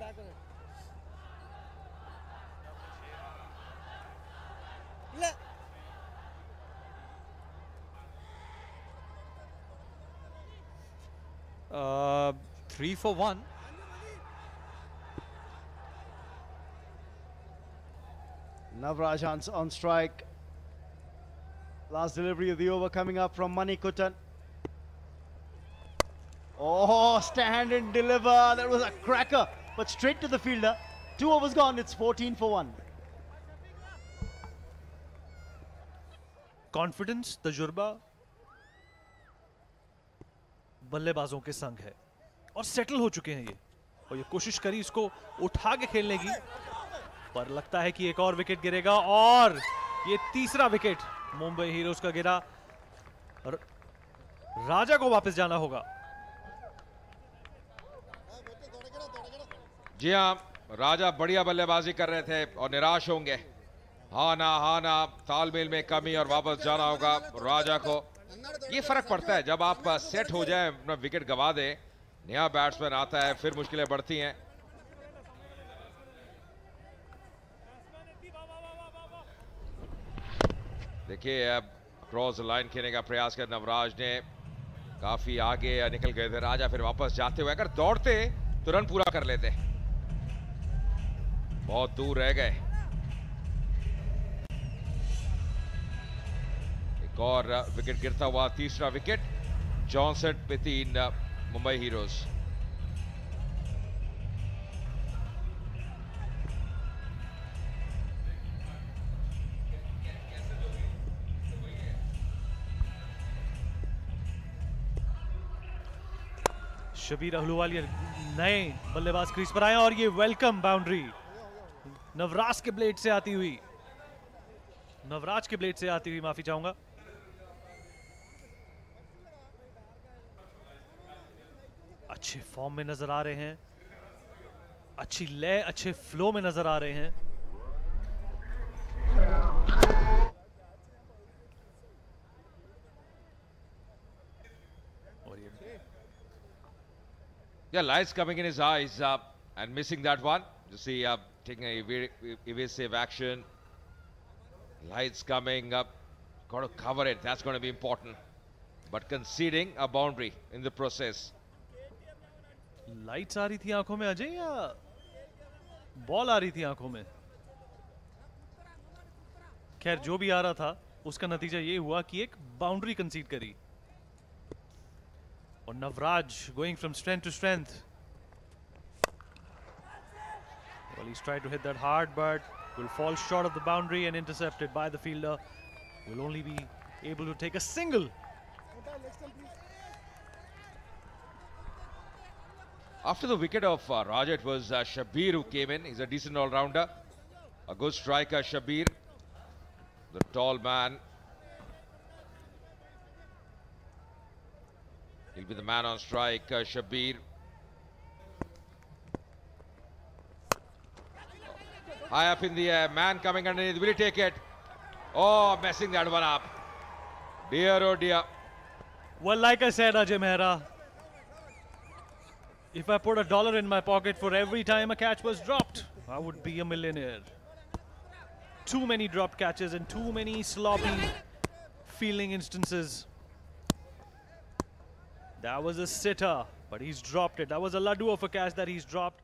back. Look. Uh, three for one. Navrajans on strike. Last delivery of the over coming up from Manikutan. Oh, stand and deliver. That was a cracker. But straight to the fielder. Two overs gone. It's 14 for one. Confidence तजुर्बा बल्लेबाजों के संग है और settle हो चुके हैं ये और ये कोशिश करी इसको उठा के खेलने की पर लगता है कि एक और विकेट गिरेगा और ये तीसरा विकेट मुंबई हीरोज का गिरा र, राजा को वापस जाना होगा जी हाँ राजा बढ़िया बल्लेबाजी कर रहे थे और निराश होंगे। हाँ ना हाँ ना, तालमेल में कमी और वापस जाना होगा राजा को। ये फ़र्क पड़ता है, जब आप सेट हो जाए, अपना विकेट गवा दें, नया बैट्समैन आता है, फिर मुश्किलें बढ़ती हैं। देखिए, अब क्रॉस लाइन खेलने का प्रयास किया नवराज ने। काफ़ी आगे निकल गए थे राजा, फिर वापस जाते हुए अगर दौड़ते तो रन पूरा कर लेते। बहुत दूर रह गए। एक और विकेट गिरता हुआ तीसरा विकेट जॉनसेट पे तीन मुंबई हीरोज शबीर अहलूवालिया नए बल्लेबाज क्रीज पर आए और ये वेलकम बाउंड्री नवराज के ब्लेड से आती हुई। नवराज के ब्लेड से आती हुई माफ़ी चाहूँगा। अच्छे फॉर्म में नज़र आ रहे हैं। अच्छी लय अच्छे फ्लो में नज़र आ रहे हैं। Yeah, lights coming in his eyes uh, and missing that one. You see, uh, taking a very evasive action. Lights coming up. Got to cover it. That's going to be important. But conceding a boundary in the process. Lights आ रही थी आँखों में अजय या ball आ रही थी आँखों में खैर जो भी आ रहा था उसका नतीजा ये हुआ कि एक बाउंड्री कंसीड करी और Navraj going from strength to strength Well, he's tried to hit that hard, but will fall short of the boundary and intercepted by the fielder. Will only be able to take a single. After the wicket of uh, Raja, it was uh, Shabir who came in. He's a decent all-rounder. A good striker, Shabir. The tall man. He'll be the man on strike, uh, Shabir. High up in the air, man coming underneath. Will he take it? Oh, messing that one up. Dear, oh dear. Well, like I said, Ajay Mehra, if I put a dollar in my pocket for every time a catch was dropped, I would be a millionaire. Too many dropped catches and too many sloppy fielding instances. That was a sitter, but he's dropped it. That was a laddu of a catch that he's dropped.